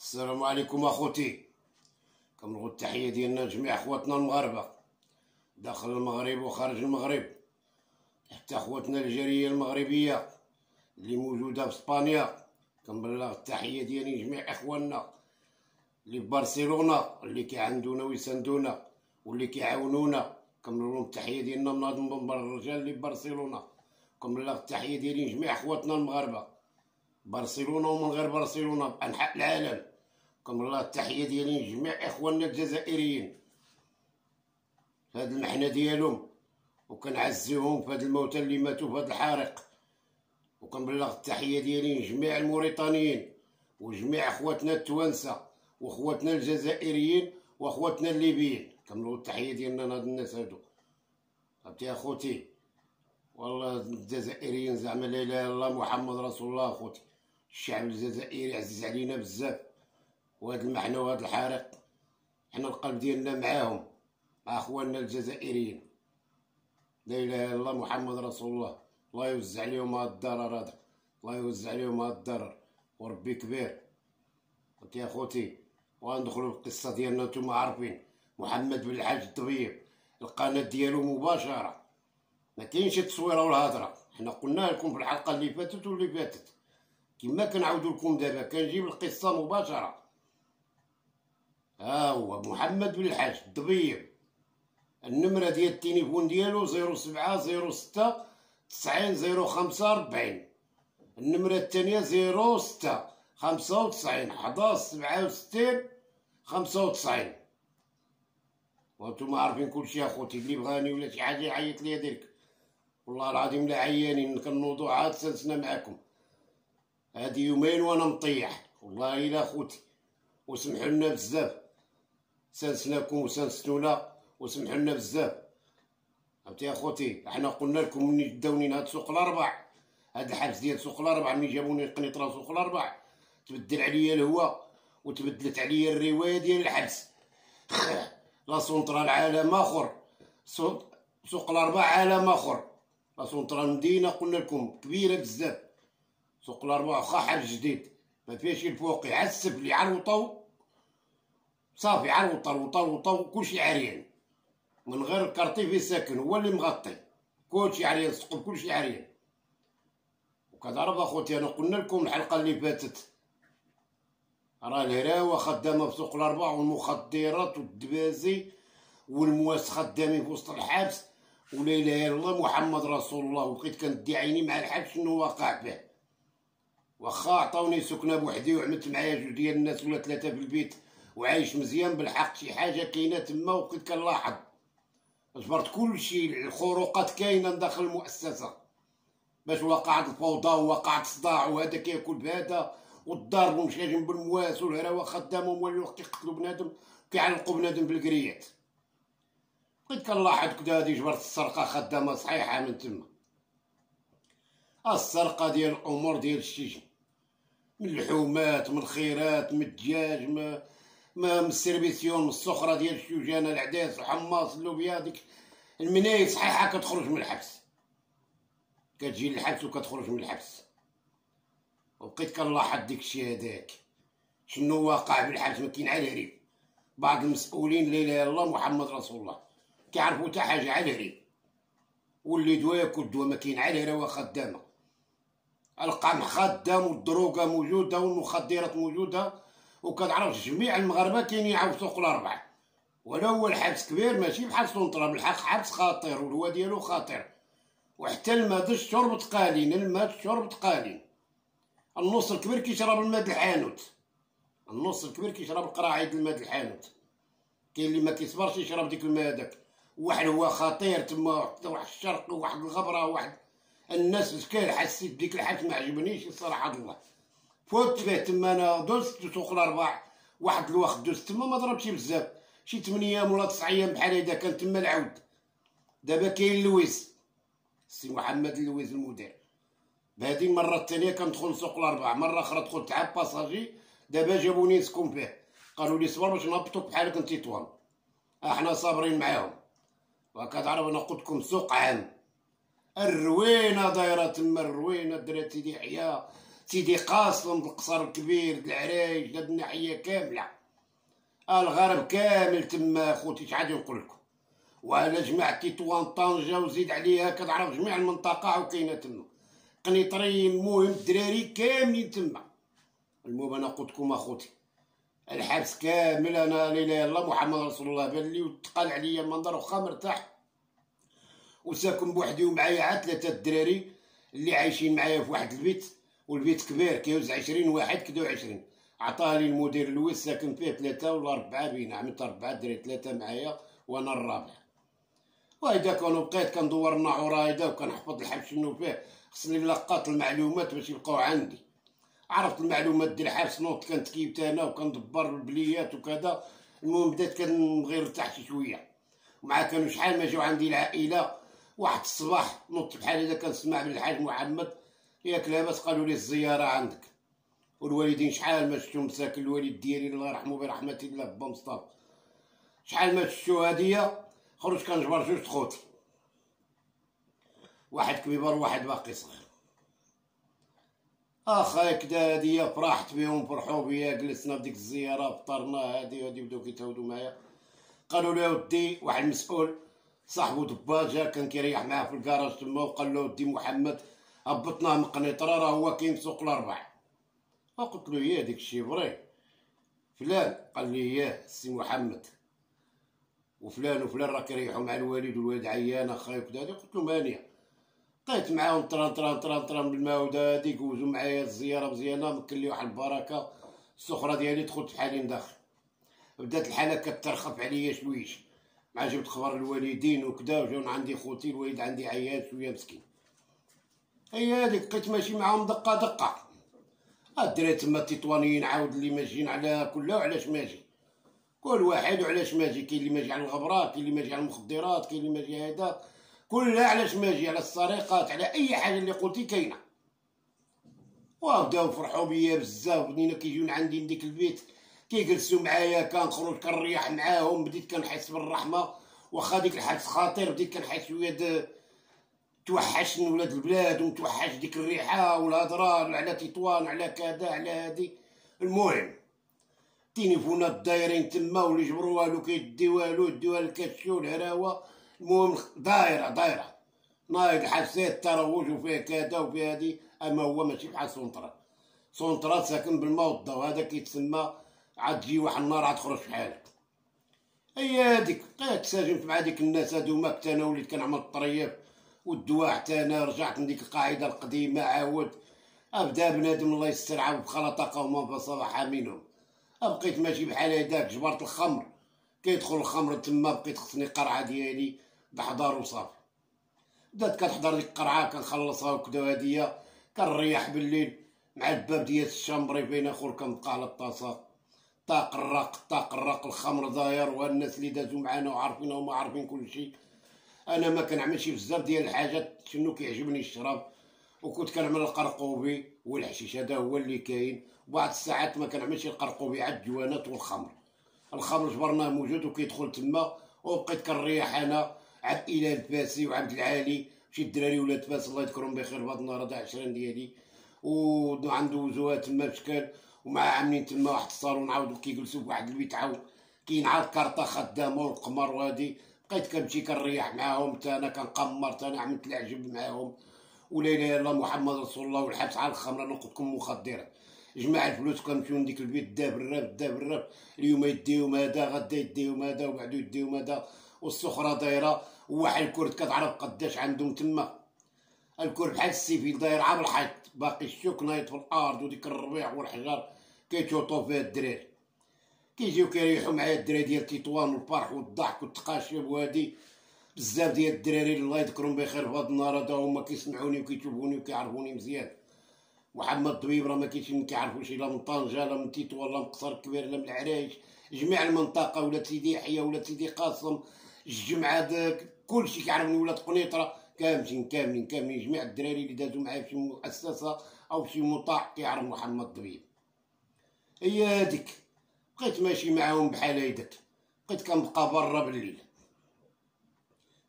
السلام عليكم أخوتي. كنبغوا التحية ديالنا لجميع أخواتنا المغاربة. داخل المغرب وخارج المغرب. حتى أخواتنا الجاليه المغربية اللي موجودة في إسبانيا. كنبلغ التحية ديالي لجميع إخواننا اللي في برشلونه اللي كيعندونا ويساندونا واللي كيعاونونا. كنبلغ التحية ديالنا من هذا المنبر الرجال اللي في برشلونه كنبلغ التحية ديالي لجميع أخواتنا المغاربة. برشلونه ومن غير برشلونه بأنحاء العالم. كنبلغ التحية ديالي لجميع إخواننا الجزائريين. هذه المحنة ديالهم وكنعزيهم هذا الموتى اللي ماتوا هذا الحارق. وكنبلغ التحية ديالي لجميع الموريتانيين وجميع أخواتنا التوانسة وأخواتنا الجزائريين وأخواتنا الليبيين. كنبلغ التحية ديالنا لهاد الناس هادو. فهمتي أخوتي والله الجزائريين زعما لا إله إلا الله محمد رسول الله أخوتي. الشعب الجزائري عزيز علينا بزاف. وهاد المحنة وهاد الحارق. حنا القلب ديالنا معاهم. مع أخواننا الجزائريين. لا إله إلا الله محمد رسول الله. الله يوزع عليهم هاد الضرر هذا. الله يوزع عليهم هاد الضرر. وربي كبير. أنت يا خوتي وغندخلوا القصة ديالنا نتوما عارفين. محمد بن الحاج الطبيب. القناة ديالو مباشرة. ما كاينش التصويرة والهضرة. حنا قلنا لكم في الحلقة اللي فاتت واللي فاتت. كما كنعاودوا لكم دابا كنجيب القصة مباشرة. ها هو محمد بن الحاج الطبيب النمرة ديال التليفون ديالو zéro سبعة zéro ستة تسعين zéro خمسة ربعين النمرة الثانية zéro ستة خمسة وتسعين حداش سبعة وستين خمسة وتسعين. وأنتم عارفين كلشي اخوتي اللي بغاني ولا شي حاجة يعيط ليا ديرك. والله العظيم لا عيانين كنوضو عاد سلسنا معاكم. هادي يومين وأنا مطيح والله إلا اخوتي وسمحوا لنا بزاف. سلسناكم وسلسنونا وسمحوا لنا بزاف. فهمتي يا خوتي إحنا قلنا لكم مني داوني هاد سوق الأربع. هاد الحبس ديال سوق الأربع ملي جابوني القنيطره سوق الأربع؟ تبدل عليا الهواء وتبدلت عليا الرواية ديال الحبس. لا سونطرا عالم آخر. سوق الأربع عالم آخر. لا سونطرا مدينة قلنا لكم كبيرة بزاف. سوق الأربع واخا حبس جديد. ما فيهاش الفوقي على السفلي على الوطو صافي على الوطا الوطا الوطا كلشي عريان من غير الكارطي في ساكن هو اللي مغطي. كلشي عريان السقف كلشي عريان وكتعرف أخوتي أنا قلنا لكم الحلقة اللي فاتت. راه الهراوة خدامة في سوق الأربع والمخدرات والدبازي والمواس خدامين في وسط الحبس ولا إله إلا الله محمد رسول الله. وبقيت كندي عيني مع الحبس شنو واقع به. واخا عطاوني سكنة بوحدي وعملت معايا جوج ديال الناس ولا ثلاثة في البيت. وعايش مزيان بالحق. شي حاجة كاينة تما وكنت كنلاحظ. جبرت كلشي الخروقات كاينة داخل المؤسسة. باش وقعت الفوضى ووقعت الصداع وهذا كياكل بهذا والضرب ومشى جنب المواس والهراوة خدامهم ولاو كيقتلوا بنادم كيعلقوا بنادم بالكريات. بقيت كنلاحظ كدا هادي جبرت السرقة خدامة صحيحة من تما. السرقة ديال الأمور ديال السجن من اللحومات من الخيرات من الدجاج ما من السيرفيسيون من السخره ديال السجانة العداس وحماص اللوبيا ديك المنايه صحيحه كتخرج من الحبس. كتجي للحبس وكتخرج من الحبس. وبقيت كنلاحظ ديك الشيء هذاك شنو واقع بالحبس؟ ما كاين على الهريب. بعض المسؤولين لا إله إلا الله محمد رسول الله. كيعرفوا حتى حاجة على الهريب. واللي دوا ياكل دوا ما كاين على الهراوه خدامة. القمح خدام والدروغه موجودة والمخدرات موجودة. وكنعرف جميع المغاربة كاينين سوق الأربعة. ولا هو الحبس كبير ماشي بحال سونطرا بالحق حبس خطير والهوا ديالو خطير. وحتى الماء الشرب تقالين الماء الشرب تقالين. النص الكبير كيشرب الماء الحانوت. النص الكبير كيشرب القراعيد الماء الحانوت. كاين اللي ما كيصبرش يشرب ديك الماء هذاك. واحد هو خطير تما واحد الشرق وواحد الغبرة وواحد الناس مسكين حسيت بديك الحبس ما عجبنيش الصراحة. الله فوت فيه تما أنا دوزت سوق الأربع. واحد الوقت دوزت تما ما ضربتش بزاف. شي 8 أيام ولا 9 أيام بحال هيدا كان تما العود. دابا كاين لويس سي محمد لويس المدير. بهذه المره الثانية كندخل سوق الأربع. مرة أخرى دخلت عام passager. دابا جابوني نسكن فيه. قالوا لي صبر باش نهبطوك بحالك انت طوال أحنا صابرين معاهم. وكتعرف أنا قلت لكم سوق عامر. الروينة دايرة تما الروينة دراتي دي حياة. سيدي قاسم القصر الكبير العرايش هاد الناحية كاملة. الغرب كامل تما خوتي شحال نقول لكم؟ وعلى جماعة تطوان طنجة وزيد عليها كتعرف جميع المنطقة وكاينة تما. قنيطريين المهم الدراري كاملين تما. المهم أنا قلت لكم أخوتي الحبس كامل أنا لا إله إلا الله محمد رسول الله بان لي وتقال عليا المنظر واخا مرتاح. وساكن بوحدي ومعايا عاد ثلاثة الدراري اللي عايشين معايا في واحد البيت. والبيت كبير كيهز عشرين واحد كدو عشرين. عطاه لي المدير لويس ساكن فيه ثلاثة ولا أربعة بينا. عملت أربعة دري ثلاثة معايا وأنا الرابع. وإذا كانوا بقيت كندور الناعورة هيدا وكنحفظ الحبس شنو فيه. خصني لقات المعلومات باش يبقاو عندي. عرفت المعلومات ديال الحبس نوض كنت كيبت أنا وكندبر البليات وكذا. المهم بدات نرتاح شي شوية. ومع كانوا شحال ما جاو عندي العائلة. واحد الصباح نوضت بحال هذا كنسمع من الحاج محمد. ياك لاباس قالوا لي الزيارة عندك. والوالدين شحال ما شفتو مساكن الوالد ديالي الله يرحمو برحمة الله با مصطفى شحال ما شفتو هادية؟ خرج كنجبر جوج خوتي واحد كبير وواحد باقي صغير. آخا هكدا هادية فرحت بهم فرحوا بيا جلسنا بديك الزيارة فطرنا هادي وهادي بداو كيتهودو معايا. قالوا لي ودي واحد المسؤول صاحبو دباجة كان كيريح معاه في الكراج تما وقال له ودي محمد هبطناه من قنيطرة راه هو كاين في سوق الأربع. فقلت له يا ديك الشي فري فلان قال لي ياه سي محمد. وفلان وفلان راه كيريحوا مع الوالد والوالد عيان اخاي وكذا. قلت له مانية. بقيت معاهم طران طران طران طران بالماودة هاديك وزو معايا الزيارة مزيانة مكن لي واحد البركة. السخرة ديالي دخلت بحالي داخل بدات الحالة كترخف عليا شويش. مع جبت خبر الوالدين وكذا وجاو عندي خوتي الوالد عندي عيان شوية مسكين. هي هذيك بقيت ماشي معاهم دقة دقة. الدراري تما التطوانيين عاود اللي ماشيين على كله وعلاش ماشي؟ كل واحد وعلاش ماشي؟ كاين اللي ماشي على الغبرة كاين اللي ماشي على المخدرات كاين اللي ماشي هذا. كلها علاش ماشي؟ على السرقات على أي حاجة اللي قلتي كاينة. وبداو فرحوا بيا بزاف. بدينا كيجيو عندي لديك البيت كيجلسوا معايا كنخرج كنريح معاهم. بديت كنحس بالرحمة. واخا ديك الحادث خطير بديت كنحس شوية توحشني ولاد البلاد ومتوحش ديك الريحة والهضره على تطوان على كذا على هادي المهم تليفونات دايرين تما واللي جبروا والو كيدي والو يديوها ال cachot الهراوة. المهم دايرة دايرة. نايض حسيت تروج وفيه كذا وفيه هادي أما هو ماشي بحال سونطرا سونطرا ساكن بالماء والضوء هذا كيتسمى عاد تجي واحد النار عاد تخرج بحالك هي هاديك بقيت ساجنت مع ديك الناس هادو ما كنت أنا وليت كنعمل الطريف. والدواء حتى أنا رجعت من ديك القاعدة القديمة عاود أبدا بنادم الله يستر عاود بخلطه قوما فصباح منهم بقيت ماشي بحال هداك جبرت الخمر. كيدخل الخمر تما بقيت خصني قرعة ديالي بحضار وصافي. بدات كتحضر ديك القرعة كنخلصها وكدا هادية. كنريح بالليل مع الباب ديال الشامبري بين اخر كنبقى على الطاسة. طاق الرق طاق الرق الخمر داير والناس اللي دازو معانا وعارفين هما عارفين كل شيء أنا ما كنعملش بزاف ديال الحاجات شنو كيعجبني الشراب وكنت كنعمل القرقوبي والحشيش هذا هو اللي كاين. بعض الساعات ما كنعملش القرقوبي عاد الجوانات والخمر. الخمر جبرناه موجود وكيدخل تما وبقيت كنريح أنا عبد الاله الفاسي وعبد العالي. شي الدراري ولاد فاس الله يذكرهم بخير بهاد النهار هذا عشرين ديالي. وعنده زوات تما بشكل ومع عاملين تما واحد الصالون عاودو كيجلسوا بواحد البيت عاود كاين عاد كارطه خدامه والقمر وهادي. بقيت كنمشي كنريح معاهم حتى أنا كنقمر حتى أنا عملت العجب معاهم. ولا اله الا محمد رسول الله والحبس على الخمر أنا قلت لكم مخدرات جمع الفلوس كنمشيو لديك البيت دا بالراب دا بالراب اليوم يديهم هذا غدا يديهم هذا وبعدو يديهم هذا والسخرة دايرة وواحد الكرد كتعرف قداش عندهم تما. الكرد بحال السيفيل داير عام الحيط باقي الشوك نايط في الأرض وديك الربيع والحجر. كيتشوطو فيها الدراري. كيجيو كيريحو معايا الدراري ديال تطوان والفرح والضحك والتقاشيب وهادي. بزاف ديال الدراري الله يذكرهم بخير في هاد النهار هذا هما كيسمعوني وكيشوفوني وكيعرفوني مزيان. محمد طبيب راه ما كاينش ما كيعرفوش لا من طنجة لا من تطوان لا من قصر كبير لا من العرايش. جميع المنطقة ولاد سيدي يحيى ولاد سيدي قاسم الجمعة داك كلشي كيعرفني ولاد قنيطرة. كاملين كاملين كاملين. جميع الدراري اللي دازو معايا في مؤسسة أو في مطاع كيعرف محمد طبيب. هي هاديك. بقيت ماشي معاهم بحال هيداك. بقيت كنبقى برا بالليل.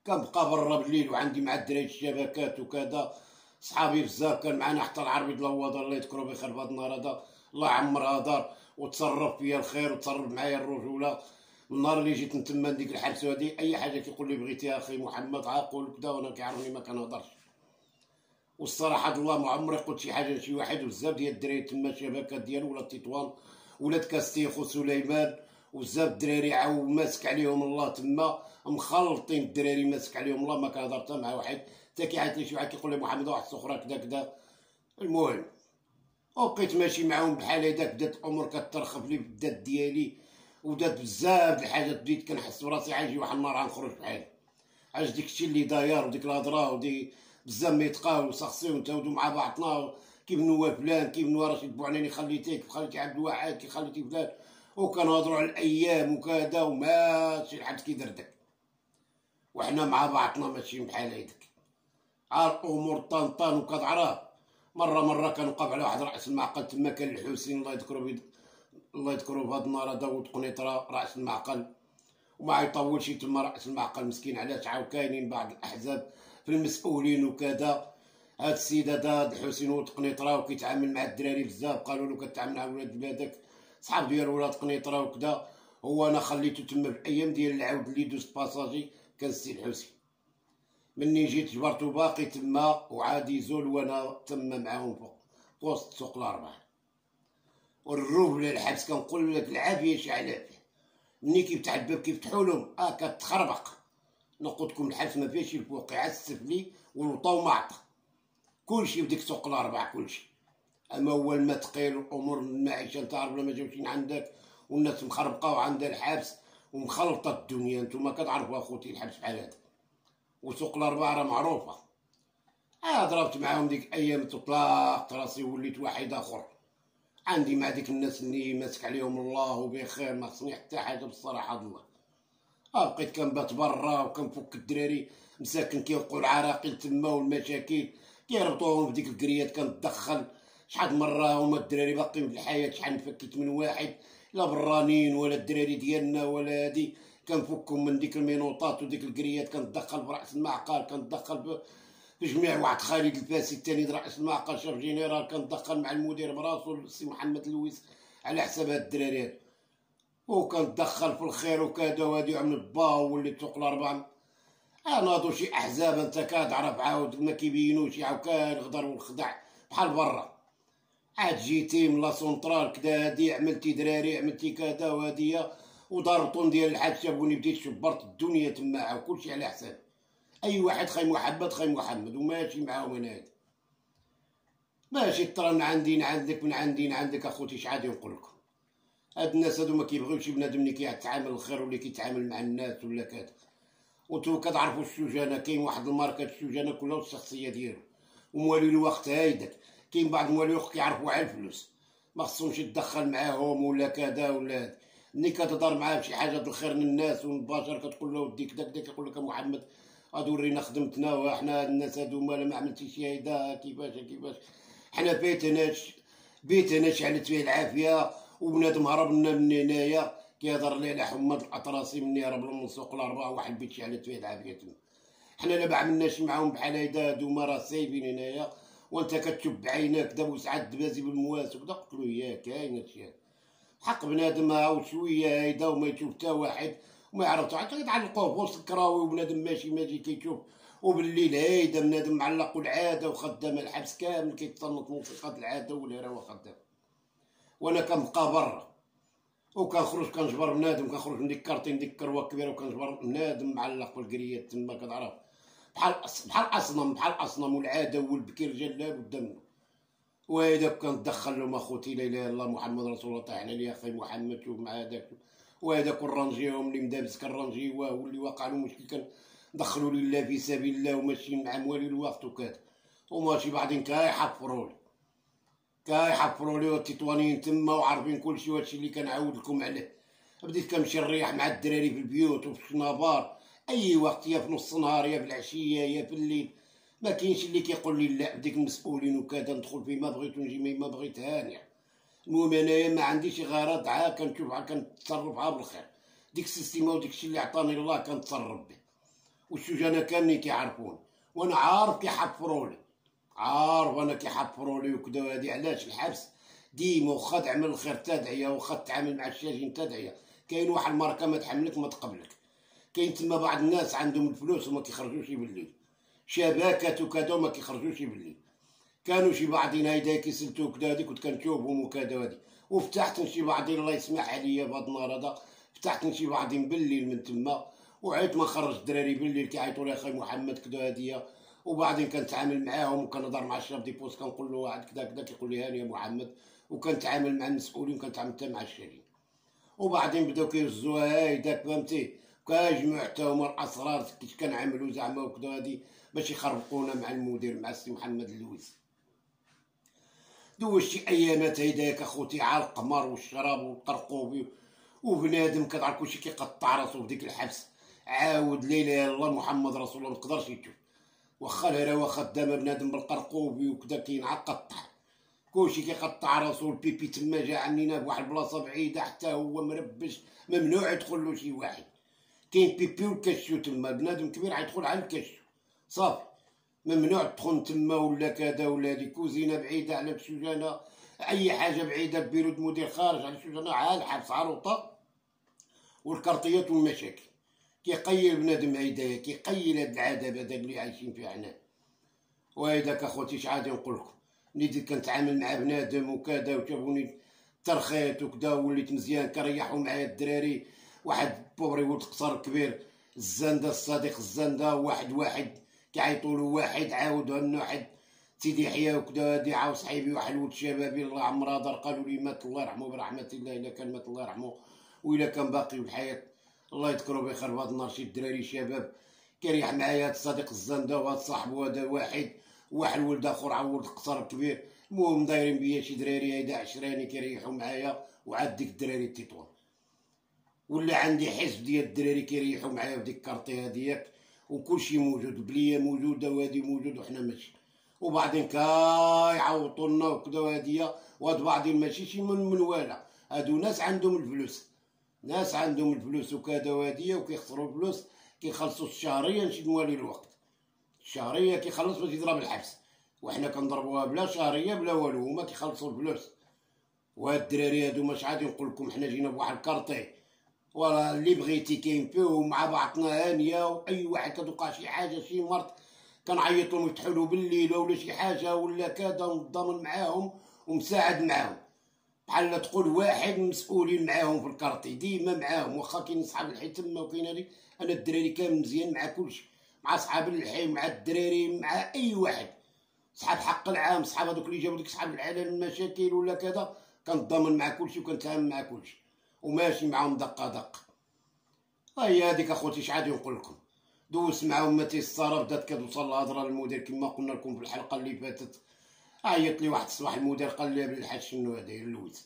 كنبقى برا بالليل وعندي مع الدراري الشبكات وكذا. صحابي بزاف كان معنا حتى العربي الوضع الله يذكرو بخير هذا النهار هذا. الله يعمر دار وتصرف فيا الخير وتصرف معايا الرجوله النهار اللي جيت نتما ديك الحبس هادي أي حاجة كيقول لي بغيتي أخي محمد عاقول كدا وأنا كيعرفني ما كنهضرش. والصراحة الله ما عمري قلت شي حاجة لشي واحد بزاف ديال الدراري تما شبكات ديال ولاد تطوان ولاد كاستيخ وسليمان وبزاف الدراري عاو ماسك عليهم الله تما مخلطين الدراري ماسك عليهم الله ما كنهضر مع واحد. حتى كيعيط لي شي واحد كيقول لي محمد واحد أخرى كدا كدا. المهم وبقيت ماشي معاهم بحال هكذاك بدات الأمور كترخف لي بالذات ديالي وبدات بزاف الحاجات بديت كنحس براسي عايجي واحد النهار غنخرج بحالي عاج ديك اللي داير وديك الهضرة ودي بزاف ما يتقاو وشخصي ونتاودو مع بعضنا كيف نوا فلان كيف نوا رشيد بوعناني خليتيك خليتي عبد الواحد كي خليتي فلان. وكنهضروا على الأيام وكذا وماشي لحد كي دردك وحنا مع بعضنا ماشيين بحال هيدك عار الأمور طنطان وكتعرف مرة مرة كنوقف على واحد رأس المعقل تما كان الحسين الله يذكرو بيد الله يذكرو في هاد النهار هذا وتقنيطرة رأس المعقل. وما يطولش تما رأس المعقل مسكين علاش؟ عاو كاينين بعض الأحزاب في المسؤولين وكذا. هاد السيد هذا الحسين وتقنيطره وكيتعامل مع الدراري بزاف قالوا له كتعامل مع ولاد بلادك. صحاب ديال ولاد قنيطرة وكذا هو أنا خليته تما في الأيام ديال العود اللي دوز passager كان السي الحسين مني جيت جبرتو باقي تما وعاد يزول وأنا تما معاهم فوق وسط سوق الأربعة. والروب للحبس كنقول لك العافية شعله فيه مني كيفتح الباب كيفتحوا لهم آه كتخربق. نقودكم الحبس ما فيهش الفوقيعه السفلي والطوماط كلشي بديك سوق الاربعه كلشي. أما هو الماء ثقيل والامور المعيشة انت عارف ما جاوش عندك والناس مخربقة وعندها الحبس ومخلطة الدنيا نتوما كتعرفوا أخوتي الحبس بحال هذا. وسوق الاربعه راه معروفة. آه ضربت معاهم ديك أيام تطلقت راسي وليت واحد آخر. عندي مع ديك الناس اللي ماسك عليهم الله وبخير ما خصني حتى حاجة بالصراحة الله. آه بقيت كنبات برا وكنفك الدراري مساكن كيوقعوا العراقيل تما والمشاكل. كيربطوهم في ديك الكريات كنتدخل شحال مرة هما الدراري باقيين في الحياة شحال نفكيت من واحد لا برانين ولا الدراري ديالنا ولا هادي. كنفكهم من ديك المينوطات وديك الكريات كنتدخل برأس المعقل كنتدخل في جميع واحد خالد الفاسي الثاني رئيس المعقل chef général كنتدخل مع المدير براسو السي محمد لويس على حساب هاد الدراري. وكنتدخل في الخير وكذا وهادي عمل با وليت سوق الأربعة. ناضوا شي أحزاب أنت كتعرف عاود ما كيبينوش عاود كان الغدر والخدع بحال برا. عاد جيتي من la centrale كدا هادي عملتي دراري عملتي كذا وهادية ودار ديال الحاج شافوني بديت شبرت الدنيا تما عاود كلشي على حساب. أي واحد خاي محمد خاي محمد وماشي معاهم أنا هادي ماشي ترى من عندي من عندك من عندي من عندك أخوتي شحال نقول لكم. هاد الناس هادو ما كيبغيوش بنادم اللي كيتعامل الخير واللي كيتعامل مع الناس ولا كذا. وانتو كتعرفوا الشجانه كاين واحد الماركة الشجانه كلها والشخصية ديالو. وموالي الوقت هايدك. كاين بعض موالي الوقت كيعرفوا على الفلوس ما خصهمش يتدخل معاهم ولا كذا ولا ملي كتهضر معاه بشي حاجة الخير من الناس والبشر كتقول له ودي كدا كدا كيقول لك محمد غادي ورينا خدمتنا وحنا الناس هادو ما ما عملتي شي هيدا كيفاش كيفاش. حنا بيتناش بيتناش على فيه العافية وبنادم هرب لنا من هنايا. كيهضر لي على حماد الاطراسي مني هرب من سوق الأربعة واحد بيت شي على فيه العافيه حنا لا ما عملناش معاهم بحال هيدا هادو ما راه سايبين هنايا. وأنت كتشوف بعينك دابا وسعد دبازي بالمواس وكذا قلت له يا كاين هادشي حق بنادم هاو شوية هيدا وما يشوف حتى واحد وما يعرف حتى كتعلقوه في وسط الكراوي وبنادم ماشي ماشي كيشوف. وبالليل هيدا بنادم معلق العاده وخدام الحبس كامل كيتصنت موسيقى العادة ولا راه خدام وأنا كنبقى برا. وكنخرج كنجبر بنادم كنخرج من ديك كارتين ديك كروة كبيرة وكنجبر بنادم معلق في الكريات تما كتعرف. بحال بحال أصنم بحال أصنم والعادة والبكير جلاب والدم. وهذا كنتدخل لهم أخوتي لا إله إلا الله محمد رسول الله تعالى لي أخي محمد شوف مع هذاك. وهذاك كنرنجيهم اللي مدابس كنرنجي واللي واقع له مشكل كندخلوا لله في سبيل الله وماشيين مع موالي الوقت وكذا وماشي بعدين كيحفروا لي كيحفروا لي التطوانيين تما وعارفين كلشي وهادشي اللي كنعاود لكم عليه. بديت كنمشي نريح مع الدراري في البيوت وفي الشنابار. أي وقت يا في نص النهار يا في العشية يا في الليل. ما كاينش اللي كيقول لي لا بديك المسؤولين وكذا ندخل في ما بغيت ونجي ما بغيت هاني. المهم انايا ما عنديش غرض عا كنشوف كنتصرفها بالخير. ديك السيستيما وديك الشيء اللي عطاني الله كنتصرف به. والشجانة كاملين كيعرفوني. وأنا عارف كيحفروا لي. عارف أنا كيحفروا لي وكذا هادي علاش الحبس؟ ديما واخا تعمل الخير تدعيه واخا تتعامل مع الشاجين تدعيه كاين واحد الماركه ما تحملك ما تقبلك. كاين تما بعض الناس عندهم الفلوس وما كيخرجوش بالليل. شبكات وكذا وما كيخرجوش بالليل. كانوا شي بعضين هيدا كيسلتو كدا هادي كنت كنشوفهم وكذا هادي وفتحت شي بعضين الله يسمح عليا بهاد النهار هذا فتحت شي بعضين بالليل من تما. وعيت ما خرج الدراري بالليل كيعيطوا لي أخي محمد كدا هاديه وبعدين كنتعامل معاهم وكنهضر مع ال chef de poste كنقول له واحد كذا كذا كيقول لي هاني يا محمد. وكنتعامل مع المسؤولين وكنتعامل حتى مع الشارين. وبعدين بداو كيهزوها هايداك فهمتي؟ كيجمعوا حتى هما الأسرار كيفاش كنعملوا زعما وكذا هادي؟ باش يخربقونا مع المدير مع السي محمد اللويس. دوز شي أيامات هيداك اخوتي على القمر والشراب والقرقوبي وبنادم كتعرف كلشي كيقطع راسو في ديك الحبس. عاود الا الله محمد رسول الله مقدرش يشوف واخا الهراوه خدامه بنادم بالقرقوبي وكذا كينعقطع كلشي كيقطع راسو البيبي تما جا عنينا بواحد البلاصة بعيدة حتى هو مربش ممنوع يدخل له شي واحد. كاين بيبي والكشو تما بنادم كبير غيدخل على الكشو. صافي. ممنوع تدخل تما ولا كذا ولا هادي. كوزينة بعيدة على بشوجانه أي حاجة بعيدة بيرود مدير خارج على شوجانه عاد الحبس عروطة. والكرطيات والمشاكل. كيقيل بنادم هيدايا كيقيل هاد العذاب هذا اللي عايشين فيه حنا. وهيداك أخوتي اش عادي نقول لكم؟ نيت كنتعامل مع بنادم وكذا وشافوني ترخيت وكذا وليت مزيان كريحوا معايا الدراري. واحد بوبري ولد قصر كبير الزنده الصديق الزنده واحد واحد كيعيطوا له واحد عاود هن واحد. سيدي يحيى وكذا هادي عاود صحيبي واحد ولد شبابي الله عمره دار قالوا لي مات الله يرحمه برحمة الله إلا كان مات الله يرحمه وإلا كان باقي بالحياة الله يذكرو بخير بهاد النهار شي دراري شباب. كيريح معايا هاد الصديق الزندة وهاد صاحبو هذا واحد. واحد ولد آخر عاود قصر كبير. المهم دايرين بيا شي دراري هيدا عشراني كيريحوا معايا وعاد ديك الدراري تيطوان ولا عندي حزب ديال الدراري كيريحوا معايا في ديك الكارطي هاديك وكلشي موجود بلية موجودة وهادي موجود وحنا ماشي. وبعدين كيعوطوا لنا وكذا وهادية. وهاد بعضين ماشي شي من منواله هادو ناس عندهم الفلوس. ناس عندهم الفلوس وكذا وهادية وكيخسروا الفلوس كيخلصوا الشهرية نشي نوالي الوقت. الشهرية كيخلص باش يضرب الحبس. وحنا كنضربوها بلا شهرية بلا والو هما كيخلصوا الفلوس. وهاد الدراري هادو مش عادي نقول لكم حنا جينا بواحد الكارطي. ولا اللي بغيتي كاين فيه ومع بعضنا هانية وأي واحد كتوقع شي حاجة شي مرض كنعيط لهم يفتحوا له بالليل ولا شي حاجة ولا كذا ونتضامن معاهم ومساعد معاهم. بحال تقول واحد مسؤولين معاهم في الكارتي ديما معاهم واخا كاين صحاب الحي تما وكاين هادي. أنا الدراري كامل مزيان مع كلشي مع صحاب الحي مع الدراري مع أي واحد. صحاب حق العام صحاب هذوك اللي جابوا ديك صحاب العلل المشاكل ولا كذا كنتضامن مع كلشي وكنتعامل مع كلشي. وماشي معاهم دقه دقه هي هذيك أخوتي عادي نقول لكم. دوز معاهم ما تيسر بدات كتوصل الهضره للمدير كما قلنا لكم في الحلقة اللي فاتت. عيط لي واحد الصباح المدير قال لي بالحاج شنو هذا اللوز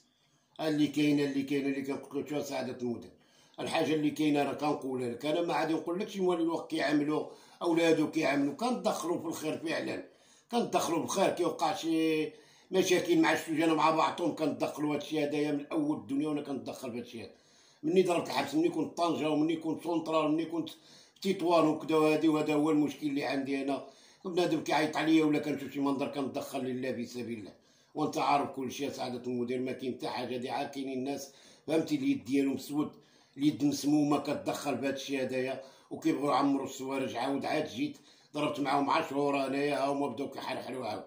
اللي كاينة اللي كاينة اللي كنقول لك سعادة المدير؟ الحاجة اللي كاينة راه كنقولها لك. أنا ما عادي نقول لك شي موالي الوقت كيعملوا أولادو كيعملوا كندخلوا في الخير فعلا. كندخلوا بالخير كيوقع شي مشاكل مع السجناء مع بعضهم كندخلوا هادشي هدايا من أول الدنيا وأنا كندخل في هادشي مني ضربت الحبس مني كنت طنجة ومني كنت سونترال مني كنت تطوان وكذا وهادي وهذا هو المشكل اللي عندي أنا. بنادم كيعيط عليا ولا كنشوف شي منظر كندخل لله في سبيل الله. وانت عارف كل شيء سعادة المدير ما كاين حتى حاجة دي عاد كاينين الناس. فهمتي؟ اليد ديالهم مسود اليد مسمومة كتدخل في هادشي هدايا. وكيبغيو يعمروا السوارج عاود عاد جيت ضربت معاهم 10 شهور انايا هما بداو كيحلحلوا عاود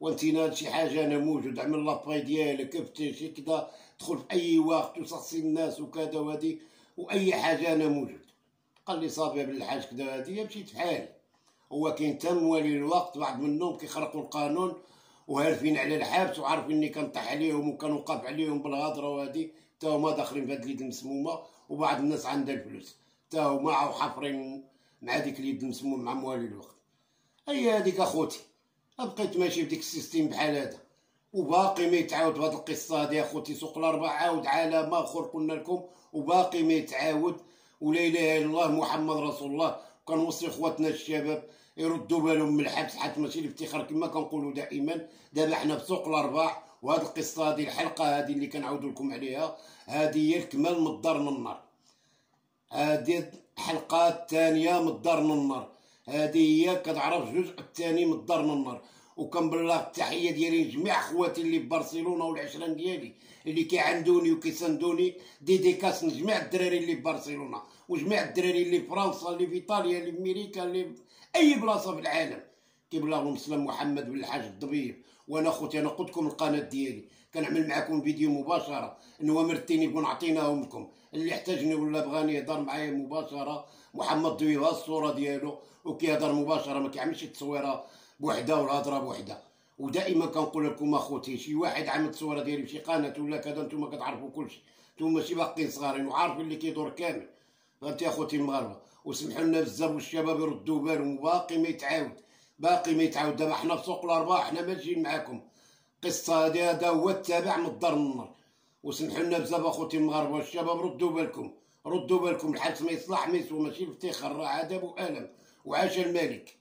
وانت نال شي حاجة أنا موجود عمل la fouille ديالك افتش كذا دخل في أي وقت وصصي الناس وكذا وهادي. وأي حاجة أنا موجود. قال لي صافي بالحاج كذا هادي مشيت بحالي هو كاين تم ولي الوقت بعض منهم كيخرقوا القانون وهارفين على الحبس وعارفين اني كنطيح عليهم وكنوقف عليهم بالهضره وهادي. تا هما داخلين في هاد اليد المسمومة وبعض الناس عندها الفلوس. تا هما حافرين مع ديك اليد المسمومة مع موالي الوقت. هي هذيك أخوتي بقيت ماشي بديك ال système بحال هذا. وباقي ما يتعاود بهاد القصة هادي أخوتي سوق الاربعاء عاود عالم آخر قلنا لكم. وباقي ما يتعاود. ولا إله إلا الله محمد رسول الله. كنوصي خواتنا الشباب يردوا بالهم من الحبس حتى ماشي الافتخار كما كنقولوا دائما. دابا حنا في سوق الارباع وهاد القصة هادي الحلقة هادي اللي كنعاود لكم عليها هادي هي الكمال من الدار من النار. هادي الحلقة الثانية من الدار من النار. هادي هي كتعرف الجزء الثاني من الدار من النار. وكنبلغ التحية ديالي لجميع خواتي اللي في برشلونة والعشرين ديالي اللي كيعندوني وكيساندوني ديديكاس لجميع الدراري اللي في برشلونة. وجميع الدراري اللي في فرنسا اللي في إيطاليا اللي في أمريكا اللي في أي بلاصة في العالم كيبلغهم سلام محمد بن الحاج الضبيب. وأنا خوتي أنا قلت لكم القناة ديالي. كنعمل معكم فيديو مباشرة. نوامر التليفون عطيناهم لكم. اللي احتاجني ولا بغاني يهضر معايا مباشرة. محمد ضبيب ها الصورة ديالو. وكيهضر مباشرة ما كيعملش التصويره بوحدة والهضره بوحدة. ودائما كنقول لكم أخوتي شي واحد عمل التصويره ديالي في شي قناة ولا كذا نتوما كتعرفوا كلشي. نتوما ماشي باقيين صغارين وعارفين اللي كيدور كامل. فهمتي أخوتي المغاربة وسمحوا لنا بزاف والشباب يردوا بالهم باقي ما يتعاود باقي ما يتعاود. دابا حنا في سوق الأرباح حنا ماشيين معاكم. قصة هذه هذا هو التابع من الدار النار وسمحوا لنا بزاف أخوتي المغاربة والشباب ردوا بالكم ردوا بالكم الحبس ما يصلح ما يسوى ماشي الافتخار راه عذاب وألم وعاش الملك.